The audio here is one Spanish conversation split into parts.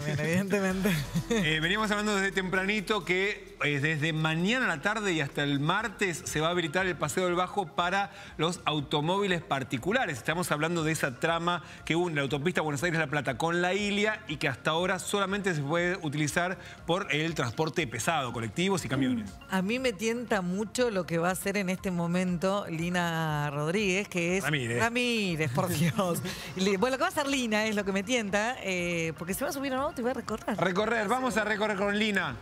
también, evidentemente. Eh, veníamos hablando desde tempranito que eh, desde mañana a la tarde y hasta el martes se va a habilitar el Paseo del Bajo para los automóviles particulares. Estamos hablando de esa trama que une la autopista Buenos Aires-La Plata con la Ilia y que hasta ahora solamente se puede utilizar por el transporte pesado, colectivos y camiones. A mí me tienta mucho lo que va a hacer en este momento Lina Rodríguez, que es... Ramírez. Ramírez, por Dios. Bueno, lo que va a hacer Lina es lo que me tienta, eh, porque se va a subir a un auto y va a recorrer. Recorrer, vamos a recorrer con Lina.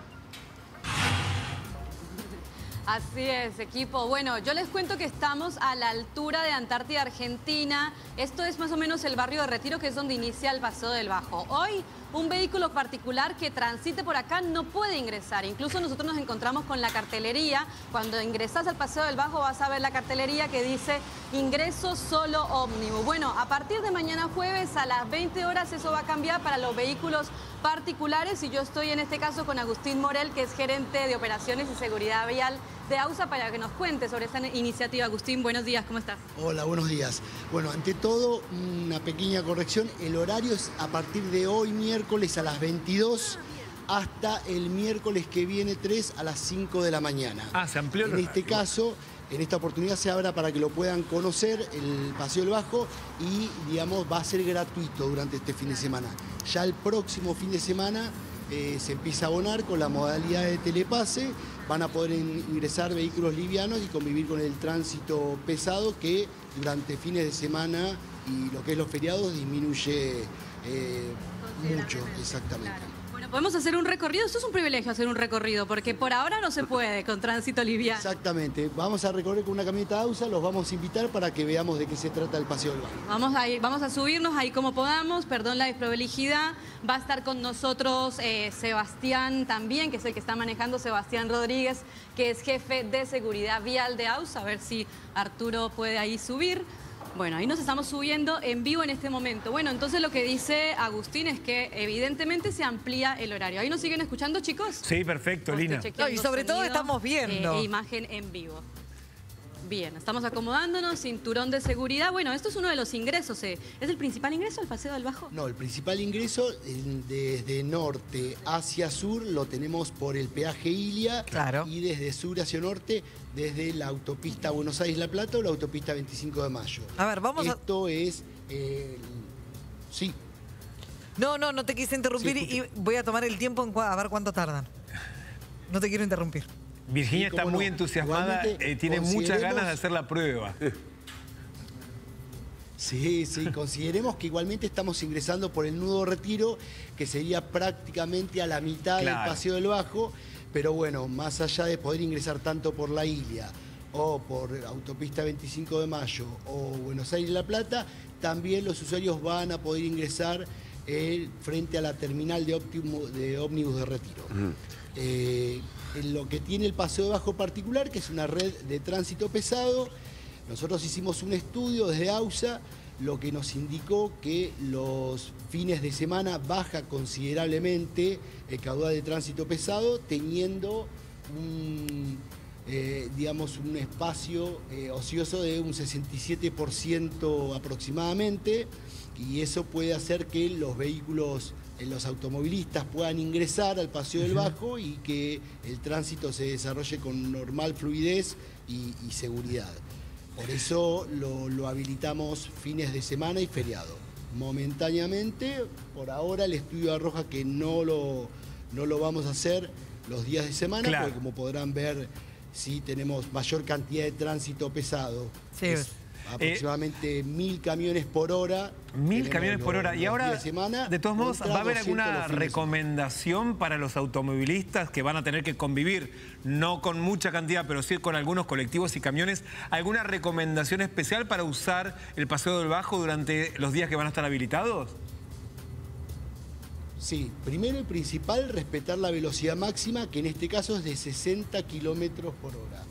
Así es, equipo. Bueno, yo les cuento que estamos a la altura de Antártida, Argentina. Esto es más o menos el barrio de Retiro, que es donde inicia el Paseo del Bajo. Hoy, un vehículo particular que transite por acá no puede ingresar. Incluso nosotros nos encontramos con la cartelería. Cuando ingresas al Paseo del Bajo vas a ver la cartelería que dice ingreso solo ómnibus. Bueno, a partir de mañana jueves a las 20 horas eso va a cambiar para los vehículos particulares y yo estoy en este caso con Agustín Morel, que es gerente de operaciones y seguridad vial de AUSA, para que nos cuente sobre esta iniciativa. Agustín, buenos días, ¿cómo estás? Hola, buenos días. Bueno, ante todo, una pequeña corrección. El horario es a partir de hoy, miércoles, a las 22 hasta el miércoles que viene 3 a las 5 de la mañana. Ah, se amplió el En este caso, en esta oportunidad se abra para que lo puedan conocer el Paseo del Bajo y, digamos, va a ser gratuito durante este fin de semana. Ya el próximo fin de semana eh, se empieza a abonar con la modalidad de telepase. Van a poder in- ingresar vehículos livianos y convivir con el tránsito pesado que durante fines de semana y lo que es los feriados disminuye eh, mucho, exactamente. Podemos hacer un recorrido. Esto es un privilegio hacer un recorrido, porque por ahora no se puede con tránsito liviano. Exactamente. Vamos a recorrer con una camioneta AUSA, los vamos a invitar para que veamos de qué se trata el Paseo del Bajo. Vamos a, ir- vamos a subirnos ahí como podamos, perdón la desprolijidad. Va a estar con nosotros eh, Sebastián también, que es el que está manejando, Sebastián Rodríguez, que es jefe de seguridad vial de AUSA. A ver si Arturo puede ahí subir. Bueno, ahí nos estamos subiendo en vivo en este momento. Bueno, entonces lo que dice Agustín es que evidentemente se amplía el horario. ¿Ahí nos siguen escuchando, chicos? Sí, perfecto, Lina. No, y sobre todo estamos viendo. eh, imagen en vivo. Bien, estamos acomodándonos, cinturón de seguridad. Bueno, esto es uno de los ingresos. eh. ¿Es el principal ingreso al Paseo del Bajo? No, el principal ingreso desde norte hacia sur lo tenemos por el peaje Ilia Claro. y desde sur hacia norte desde la autopista Buenos Aires-La Plata o la autopista 25 de Mayo. A ver, vamos a... Esto es... eh, sí, No, no, no te quise interrumpir Sí, y, voy a tomar el tiempo en a ver cuánto tardan. No te quiero interrumpir. Virginia está muy no. entusiasmada, eh, tiene muchas ganas de hacer la prueba. Sí, sí, consideremos que igualmente estamos ingresando por el nudo retiro, que sería prácticamente a la mitad Claro. del Paseo del Bajo, pero bueno, más allá de poder ingresar tanto por la Ilia o por autopista 25 de Mayo o Buenos Aires-La Plata, también los usuarios van a poder ingresar eh, frente a la terminal de, óptimo- de ómnibus de retiro. Eh, en lo que tiene el Paseo de Bajo particular, que es una red de tránsito pesado, nosotros hicimos un estudio desde AUSA, lo que nos indicó que los fines de semana baja considerablemente el caudal de tránsito pesado, teniendo un, eh, digamos, un espacio eh, ocioso de un 67% aproximadamente, y eso puede hacer que los vehículos, eh, los automovilistas puedan ingresar al Paseo del Bajo y que el tránsito se desarrolle con normal fluidez y, y seguridad. Por eso lo, lo habilitamos fines de semana y feriado. Momentáneamente, por ahora el estudio arroja que no lo, no lo vamos a hacer los días de semana, Claro. porque como podrán ver, sí tenemos mayor cantidad de tránsito pesado. Sí. Es aproximadamente mil camiones por hora. Mil camiones por los- hora. Y ahora, de semana, de todos modos, ¿va a haber 200 los alguna recomendación para los automovilistas que van a tener que convivir, no con mucha cantidad, pero sí con algunos colectivos y camiones? ¿Alguna recomendación especial para usar el Paseo del Bajo durante los días que van a estar habilitados? Sí, primero y principal, respetar la velocidad máxima, que en este caso es de 60 kilómetros por hora.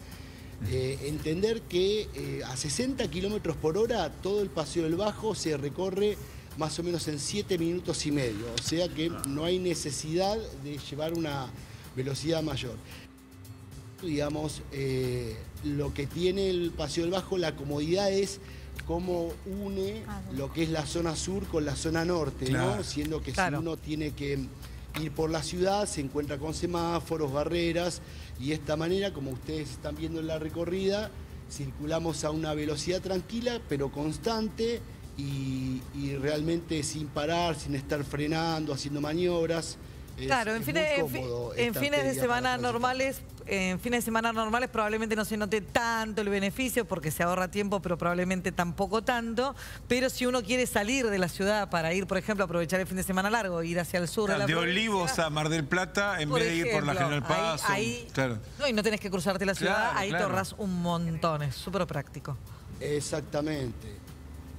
Eh, entender que eh, a 60 kilómetros por hora todo el Paseo del Bajo se recorre más o menos en 7 minutos y medio, o sea que no hay necesidad de llevar una velocidad mayor. Digamos, eh, lo que tiene el Paseo del Bajo, la comodidad es cómo une lo que es la zona sur con la zona norte, Claro. ¿no? Siendo que Claro. si uno tiene que ir por la ciudad, se encuentra con semáforos, barreras, y de esta manera, como ustedes están viendo en la recorrida, circulamos a una velocidad tranquila, pero constante, y, y realmente sin parar, sin estar frenando, haciendo maniobras. Es- Claro, en es fines, en en de semana normales, en fines de semana normales probablemente no se note tanto el beneficio porque se ahorra tiempo, pero probablemente tampoco tanto. Pero si uno quiere salir de la ciudad para ir, por ejemplo, a aprovechar el fin de semana largo, ir hacia el sur de la de Olivos a Mar del Plata en vez de ir por la General Paz. Ahí, ahí- claro. no, y no tenés que cruzarte la ciudad, Claro, ahí claro. te ahorras un montón, es súper práctico. Exactamente,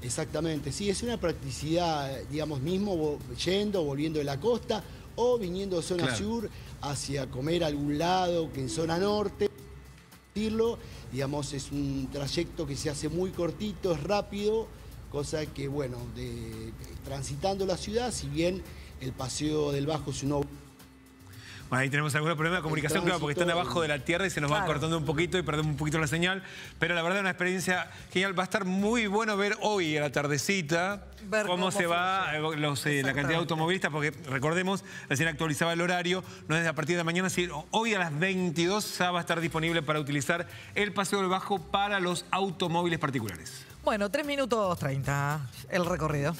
exactamente. Sí, es una practicidad, digamos, mismo yendo, volviendo de la costa o viniendo de zona Claro. sur hacia comer a algún lado, que en zona norte. decirlo, Digamos, es un trayecto que se hace muy cortito, es rápido, cosa que, bueno, de, transitando la ciudad, si bien el paseo del Bajo es un Bueno, ahí tenemos algún problema de comunicación, claro, porque están abajo de la tierra y se nos van Claro. cortando un poquito y perdemos un poquito la señal. Pero la verdad es una experiencia genial. Va a estar muy bueno ver hoy a la tardecita Ver cómo, cómo se va eh, los, eh, la cantidad de automovilistas, porque recordemos, recién actualizaba el horario, no es a partir de mañana, sino hoy a las 22 ya va a estar disponible para utilizar el Paseo del Bajo para los automóviles particulares. Bueno, 3 minutos 30 el recorrido.